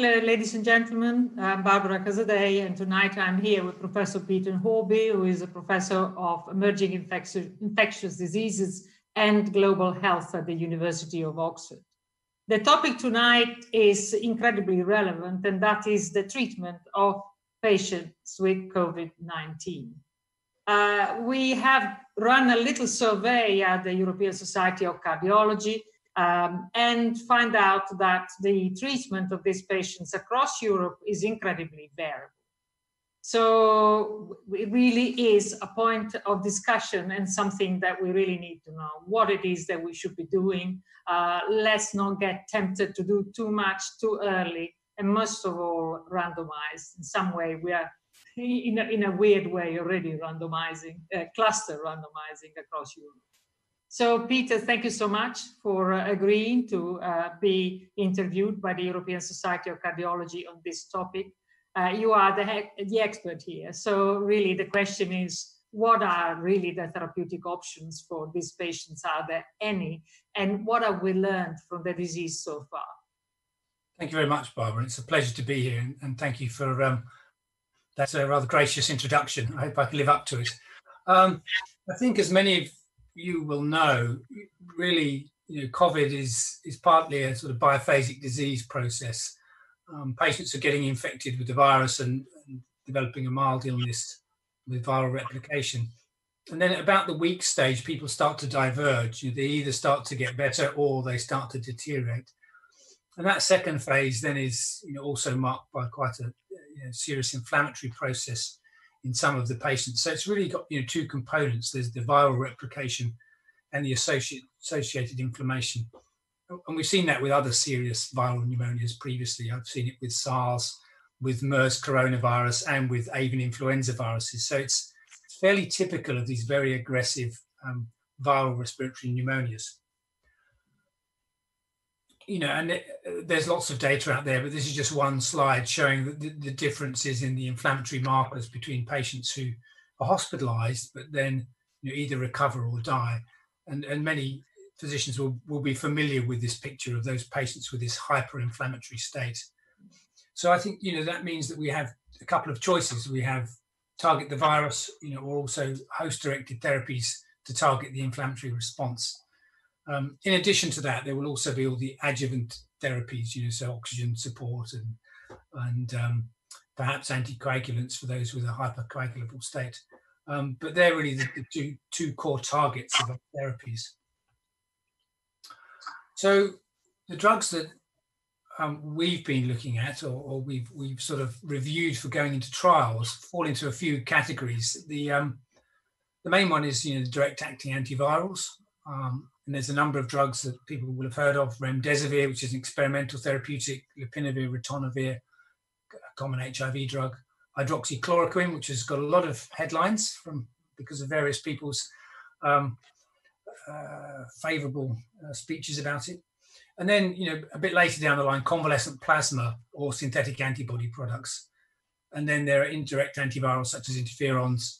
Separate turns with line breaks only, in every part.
Evening, ladies and gentlemen. I'm Barbara Casadei, and tonight I'm here with Professor Peter Horby, who is a professor of emerging infectious, infectious diseases and global health at the University of Oxford. The topic tonight is incredibly relevant, and that is the treatment of patients with COVID 19. Uh, we have run a little survey at the European Society of Cardiology um, and find out that the treatment of these patients across Europe is incredibly variable. So it really is a point of discussion and something that we really need to know what it is that we should be doing. Uh, let's not get tempted to do too much too early, and most of all, randomized. In some way, we are in a, in a weird way already randomizing, uh, cluster randomizing across Europe. So, Peter, thank you so much for uh, agreeing to uh, be interviewed by the European Society of Cardiology on this topic. Uh, you are the, the expert here. So, really, the question is what are really the therapeutic options for these patients? Are there any? And what have we learned from the disease so far?
Thank you very much, Barbara. It's a pleasure to be here. And thank you for um, that uh, rather gracious introduction. I hope I can live up to it. Um, I think, as many of you will know, really, you know, COVID is is partly a sort of biphasic disease process. Um, patients are getting infected with the virus and, and, developing a mild illness with viral replication. And then at about the week stage, people start to diverge. They either start to get better or they start to deteriorate. And that second phase then is you know, also marked by quite a you know, serious inflammatory process in some of the patients. So it's really got you know two components. There's the viral replication and the associated inflammation. And we've seen that with other serious viral pneumonias previously. I've seen it with SARS, with MERS coronavirus, and with avian influenza viruses. So it's, it's fairly typical of these very aggressive um, viral respiratory pneumonias you know, and it, uh, there's lots of data out there, but this is just one slide showing the, the differences in the inflammatory markers between patients who are hospitalized, but then you know, either recover or die. And, and many physicians will, will be familiar with this picture of those patients with this hyper-inflammatory state. So I think, you know, that means that we have a couple of choices. We have target the virus, you know, or also host-directed therapies to target the inflammatory response. Um, in addition to that, there will also be all the adjuvant therapies, you know, so oxygen support and and um, perhaps anticoagulants for those with a hypercoagulable state. Um, but they're really the, the, two, two core targets of our therapies. So the drugs that um, we've been looking at, or, or, we've we've sort of reviewed for going into trials, fall into a few categories. The um, the main one is you know direct acting antivirals. Um, and there's a number of drugs that people will have heard of remdesivir, which is an experimental therapeutic, lopinavir, ritonavir, a common HIV drug, hydroxychloroquine, which has got a lot of headlines from because of various people's um, uh, favorable uh, speeches about it. And then, you know, a bit later down the line, convalescent plasma or synthetic antibody products. And then there are indirect antivirals such as interferons,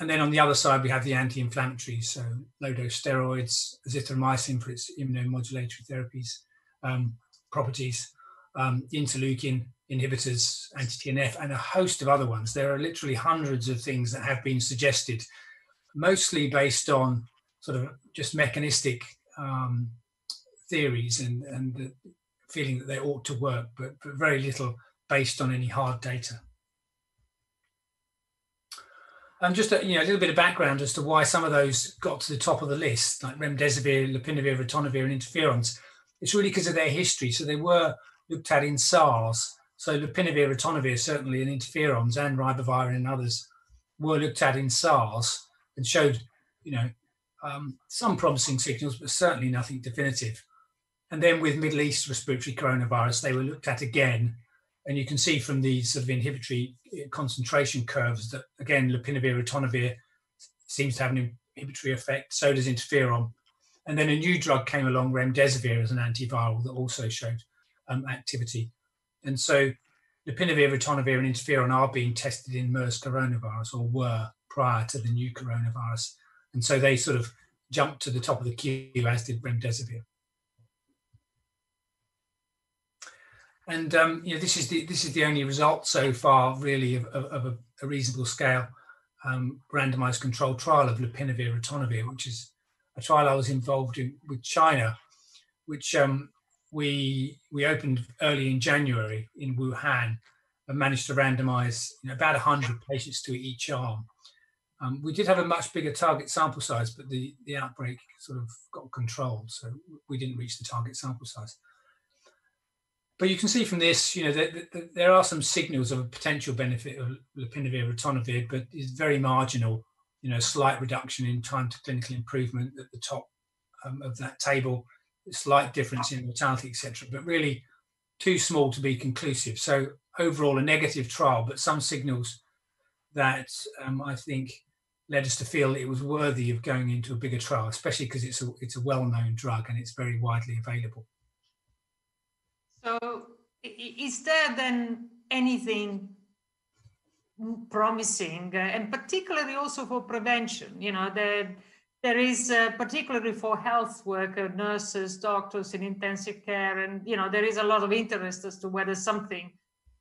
and then on the other side, we have the anti-inflammatories, so low-dose steroids, azithromycin for its immunomodulatory therapies um, properties, um, interleukin inhibitors, anti-TNF, and a host of other ones. There are literally hundreds of things that have been suggested, mostly based on sort of just mechanistic um, theories and, and the feeling that they ought to work, but, but very little based on any hard data. Um, just a, you know, a little bit of background as to why some of those got to the top of the list, like remdesivir, lopinavir, ritonavir, and interferons. It's really because of their history. So they were looked at in SARS. So lopinavir, ritonavir, certainly, and interferons and ribavirin and others were looked at in SARS and showed, you know, um, some promising signals, but certainly nothing definitive. And then with Middle East respiratory coronavirus, they were looked at again and you can see from these sort of inhibitory eh, concentration curves that, again, lopinavir, ritonavir seems to have an inhibitory effect. So does interferon. And then a new drug came along, remdesivir, as an antiviral that also showed um, activity. And so lopinavir, ritonavir, and interferon are being tested in MERS coronavirus or were prior to the new coronavirus. And so they sort of jumped to the top of the queue, as did remdesivir. And um, you know this is the this is the only result so far really of, of, of a, a, reasonable scale um, randomized controlled trial of lopinavir ritonavir, which is a trial I was involved in with China, which um, we we opened early in January in Wuhan and managed to randomize you know, about 100 patients to each arm. Um, we did have a much bigger target sample size, but the, the outbreak sort of got controlled, so we didn't reach the target sample size. But you can see from this, you know, that, that there are some signals of a potential benefit of lopinavir ritonavir, but it's very marginal. You know, slight reduction in time to clinical improvement at the top um, of that table, slight difference in mortality, etc. But really, too small to be conclusive. So overall, a negative trial, but some signals that um, I think led us to feel it was worthy of going into a bigger trial, especially because it's a it's a well-known drug and it's very widely available.
So, is there then anything promising, uh, and particularly also for prevention? You know, there there is uh, particularly for health workers, nurses, doctors in intensive care, and you know, there is a lot of interest as to whether something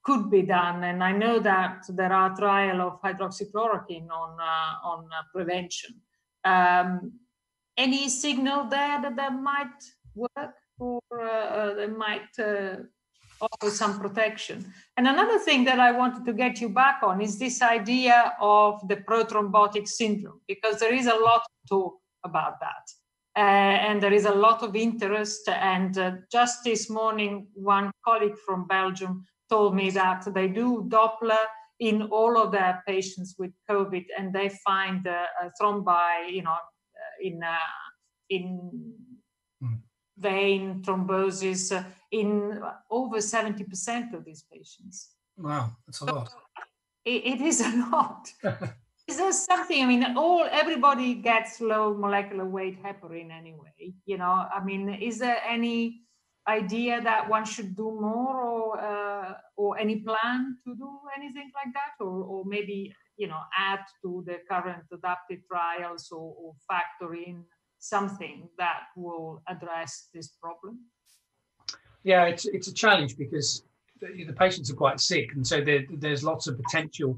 could be done. And I know that there are trial of hydroxychloroquine on uh, on uh, prevention. Um, any signal there that that might work or uh, they might uh, offer some protection? And another thing that I wanted to get you back on is this idea of the prothrombotic syndrome, because there is a lot to talk about that. Uh, and there is a lot of interest. And uh, just this morning, one colleague from Belgium told me that they do Doppler in all of their patients with COVID, and they find uh, thrombi, you know, uh, in in. Vein thrombosis in over 70% of these patients.
Wow, that's a lot.
it, it is a lot. is there something? I mean, all everybody gets low molecular weight heparin anyway. You know, I mean, is there any idea that one should do more or uh, or any plan to do anything like that or, or maybe you know add to the current adaptive trials or, or factor in something that will address this problem
yeah it's it's a challenge because the, the patients are quite sick and so there, there's lots of potential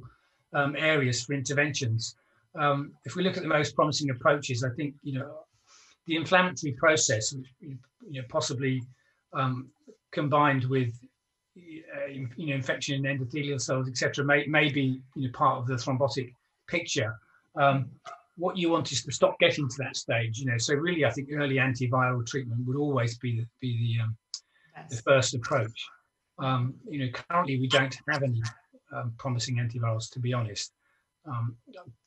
um, areas for interventions um, if we look at the most promising approaches i think you know the inflammatory process which you know possibly um, combined with uh, you know infection in endothelial cells, etc., may, may be you know part of the thrombotic picture. Um, what you want is to stop getting to that stage. You know, so really, I think early antiviral treatment would always be the, be the um, the first approach. Um, you know, currently we don't have any um, promising antivirals, to be honest. Um,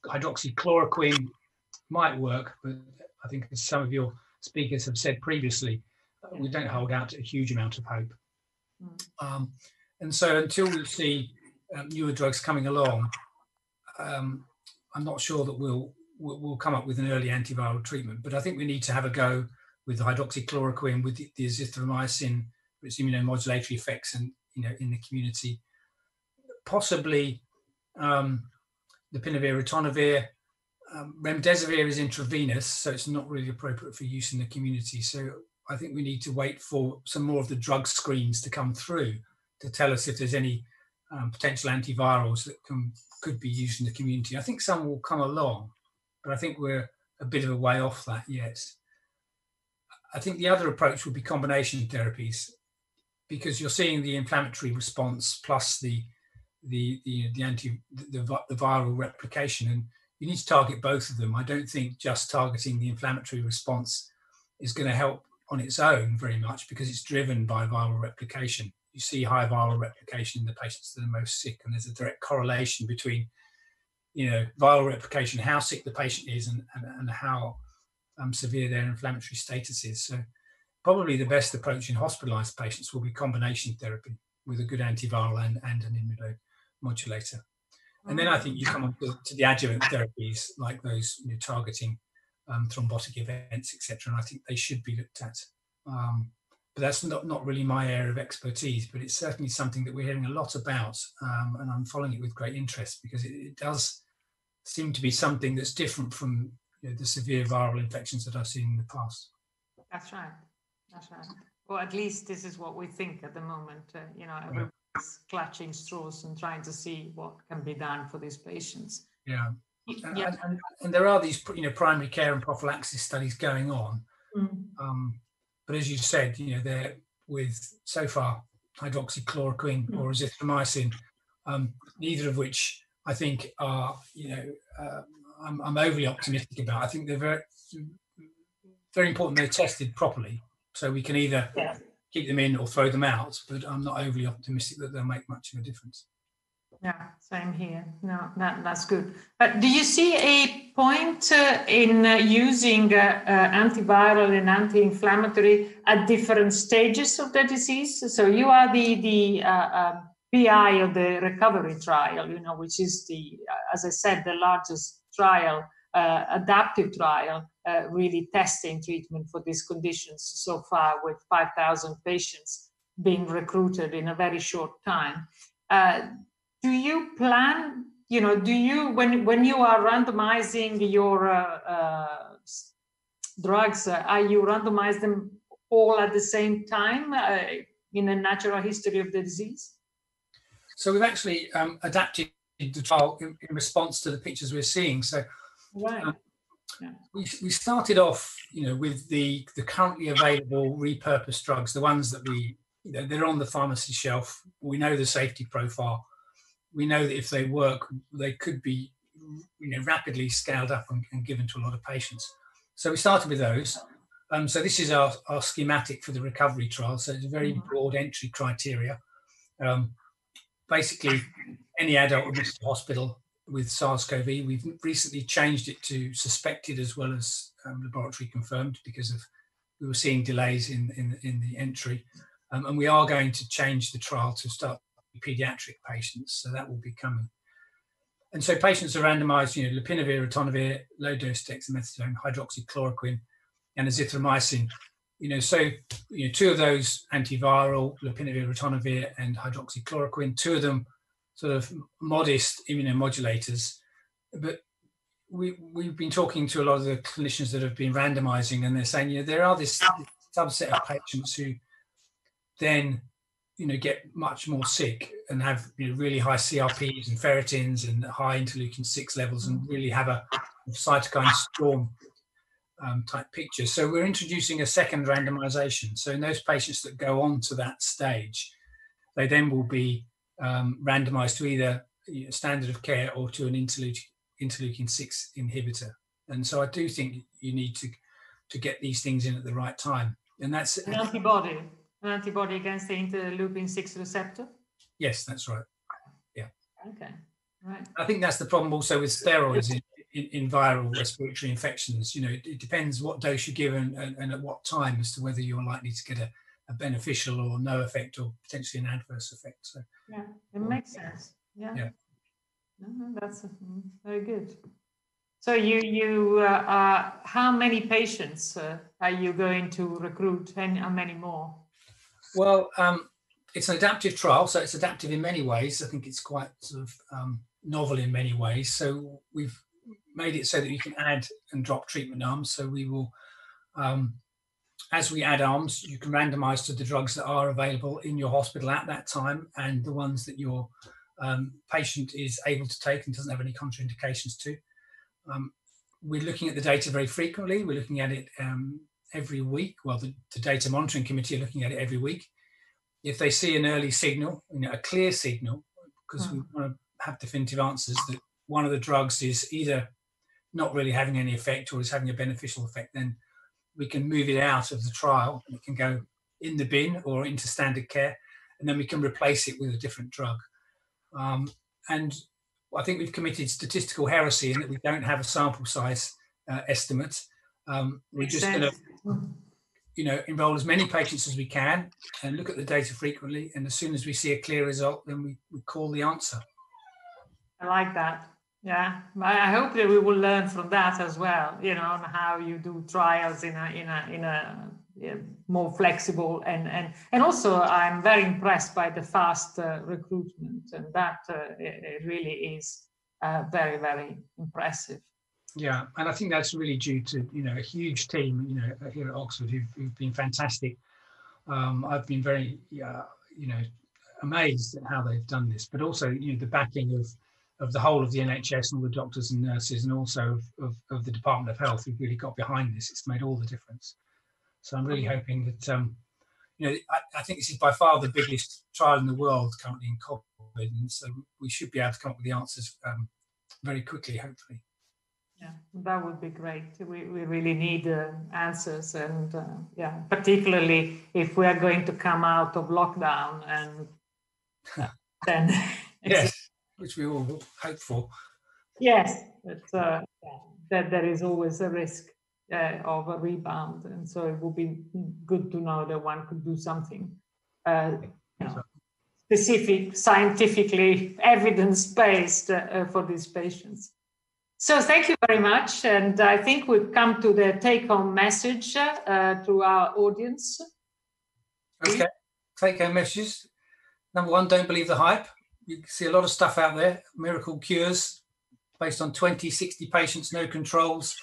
hydroxychloroquine might work, but I think as some of your speakers have said previously, we don't hold out a huge amount of hope. Mm. Um, and so until we see um, newer drugs coming along, um, I'm not sure that we'll, we'll, we'll come up with an early antiviral treatment. But I think we need to have a go with hydroxychloroquine, with the, the azithromycin, its immunomodulatory effects, and you know in the community, possibly um, lopinavir ritonavir. Um, remdesivir is intravenous, so it's not really appropriate for use in the community. So I think we need to wait for some more of the drug screens to come through to tell us if there's any um, potential antivirals that can could be used in the community. I think some will come along, but I think we're a bit of a way off that yet. I think the other approach would be combination therapies because you're seeing the inflammatory response plus the the the, the anti the, the viral replication and you need to target both of them. I don't think just targeting the inflammatory response is going to help on its own very much because it's driven by viral replication. You see high viral replication in the patients that are most sick, and there's a direct correlation between, you know, viral replication, how sick the patient is, and, and, and how um, severe their inflammatory status is. So, probably the best approach in hospitalized patients will be combination therapy with a good antiviral and, and an immunomodulator. And then I think you come on to, to the adjuvant therapies like those you know, targeting um, thrombotic events, etc. And I think they should be looked at. Um, but that's not, not really my area of expertise, but it's certainly something that we're hearing a lot about. Um, and I'm following it with great interest because it, it, does seem to be something that's different from you know, the severe viral infections that I've seen in the past.
That's right. That's right. Well, at least this is what we think at the moment. Uh, you know, everybody's clutching straws and trying to see what can be done for these patients.
Yeah. Yeah. And, and, and there are these, you know, primary care and prophylaxis studies going on. Mm. Um, but as you said, you know, they're with so far hydroxychloroquine mm. or azithromycin, um, neither of which I think are, you know, uh, I'm, I'm, overly optimistic about. I think they're very, very important they're tested properly. So we can either yeah. keep them in or throw them out, but I'm not overly optimistic that they'll make much of a difference.
Yeah, same here. No, that, that's good. But do you see a point uh, in uh, using uh, uh, antiviral and anti-inflammatory at different stages of the disease? So you are the the uh, PI of the recovery trial, you know, which is the, as I said, the largest trial, adaptive trial, really testing treatment for these conditions so far with 5,000 patients being recruited in a very short time. Do you plan you know do you when when you are randomizing your uh, uh, drugs uh, are you randomize them all at the same time uh, in a natural history of the disease
so we've actually um, adapted the trial in, in, response to the pictures we're seeing so
right. Um,
yeah. we, we started off you know with the the currently available repurposed drugs the ones that we you know they're on the pharmacy shelf we know the safety profile we know that if they work, they could be you know rapidly scaled up and, and given to a lot of patients. So we started with those. Um, so this is our, our schematic for the recovery trial. So it's a very mm-hmm. broad entry criteria. Um, basically, any adult admitted to hospital with SARS-CoV, we've recently changed it to suspected as well as um, laboratory confirmed because of we were seeing delays in in, in the entry, um, and we are going to change the trial to start pediatric patients, so that will be coming. And so patients are randomized, you know, lopinavir, ritonavir, low dose dexamethasone, hydroxychloroquine, and azithromycin. You know, so you know, two of those antiviral, lopinavir, ritonavir, and hydroxychloroquine, two of them sort of modest immunomodulators. But we, we've been talking to a lot of the clinicians that have been randomizing, and they're saying, you know, there are this subset of patients who then you know get much more sick and have you know, really high CRPs and ferritins and high interleukin six levels and really have a cytokine storm um, type picture. So we're introducing a second randomization. So in those patients that go on to that stage, they then will be um, randomized to either standard of care or to an interleukin, interleukin six inhibitor. And so I do think you need to to get these things in at the right time. And that's
an antibody an antibody against the interleukin 6 receptor?
Yes, that's right. Yeah.
Okay, right.
I think that's the problem also with steroids in, in, viral respiratory infections. You know, it, it depends what dose you give and, and, and, at what time as to whether you're likely to get a, a, beneficial or no effect or potentially an adverse effect. So,
yeah, it makes sense. Yeah. Yeah. Mm-hmm, that's very good. So you you uh, uh, how many patients uh, are you going to recruit and how many more?
Well, um, it's an adaptive trial, so it's adaptive in many ways. I think it's quite sort of um, novel in many ways. So we've made it so that you can add and drop treatment arms. So we will, um, as we add arms, you can randomize to the drugs that are available in your hospital at that time and the ones that your um, patient is able to take and doesn't have any contraindications to. Um, we're looking at the data very frequently. We're looking at it um, every week. Well, the, the, data monitoring committee are looking at it every week. If they see an early signal, you know, a clear signal, because we hmm. want to have definitive answers that one of the drugs is either not really having any effect or is having a beneficial effect, then we can move it out of the trial and it can go in the bin or into standard care, and then we can replace it with a different drug. Um, and I think we've committed statistical heresy in that we don't have a sample size uh, estimate. Um, we're just going to you know, enroll as many patients as we can and look at the data frequently. And as soon as we see a clear result, then we, we call the answer.
I like that. Yeah, but I hope that we will learn from that as well. You know, on how you do trials in a in a in a yeah, more flexible and and and also I'm very impressed by the fast uh, recruitment, and that uh, it, it really is uh, very very impressive.
Yeah, and I think that's really due to you know a huge team you know here at Oxford who've, who've been fantastic Um, I've been very, uh, you know, amazed at how they've done this, but also, you know, the backing of of the whole of the NHS and all the doctors and nurses, and also of, of, of the Department of Health who've really got behind this. It's made all the difference. So I'm really hoping that, um, you know, I, I, think this is by far the biggest trial in the world currently in COVID, and so we should be able to come up with the answers um, very quickly, hopefully.
Yeah, that would be great. We, we really need uh, answers, and uh, yeah, particularly if we are going to come out of lockdown, and then
yes which we all hope for.
Yes, but uh, that there is always a risk uh, of a rebound, and so it would be good to know that one could do something uh, you know, specific, scientifically evidence-based uh, for these patients. So thank you very much, and I think we've come to the take-home message uh, to our audience.
Okay, take-home messages. Number one, don't believe the hype you see a lot of stuff out there, miracle cures based on 20, 60 patients, no controls,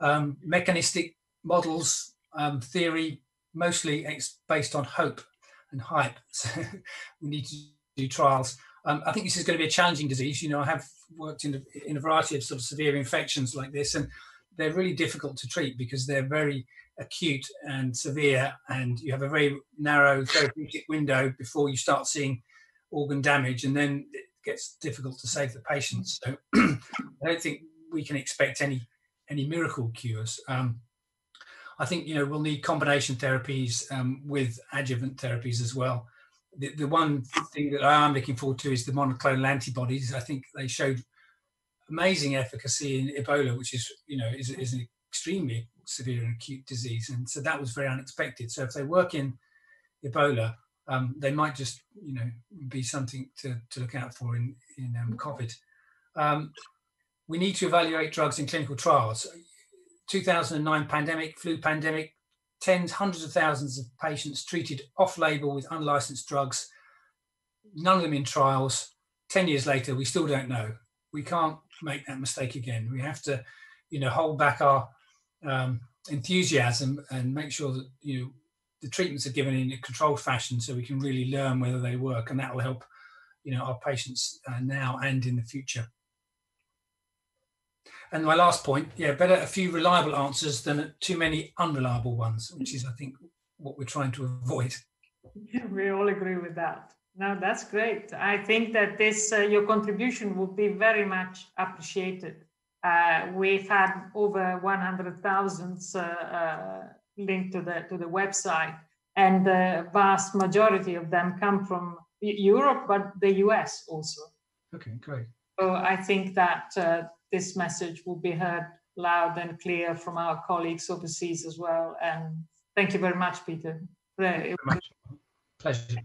um, mechanistic models, um, theory, mostly it's based on hope and hype. So we need to do trials. Um, I think this is going to be a challenging disease. You know, I have worked in in a variety of sort of severe infections like this, and they're really difficult to treat because they're very acute and severe, and you have a very narrow therapeutic window before you start seeing organ damage, and then it gets difficult to save the patients. So I don't think we can expect any any miracle cures. Um, I think you know we'll need combination therapies um, with adjuvant therapies as well. The, the one thing that I am looking forward to is the monoclonal antibodies. I think they showed amazing efficacy in Ebola, which is you know is, is an extremely severe and acute disease, and so that was very unexpected. So if they work in Ebola, um, they might just you know be something to, to look out for in in um, COVID. Um, we need to evaluate drugs in clinical trials. 2009 pandemic, flu pandemic, tens, hundreds of thousands of patients treated off-label with unlicensed drugs. None of them in trials. Ten years later, we still don't know. We can't make that mistake again. We have to, you know, hold back our um, enthusiasm and make sure that you know the treatments are given in a controlled fashion so we can really learn whether they work and that will help you know our patients uh, now and in the future. And my last point yeah better a few reliable answers than too many unreliable ones which is i think what we're trying to avoid.
Yeah, we all agree with that. No that's great. I think that this uh, your contribution will be very much appreciated. Uh, we've had over 100,000 uh, uh linked to the to the website, and the vast majority of them come from Europe, but the US also.
Okay, great.
So I think that uh, this message will be heard loud and clear from our colleagues overseas as well. And thank you very much, Peter.
Very much. Pleasure.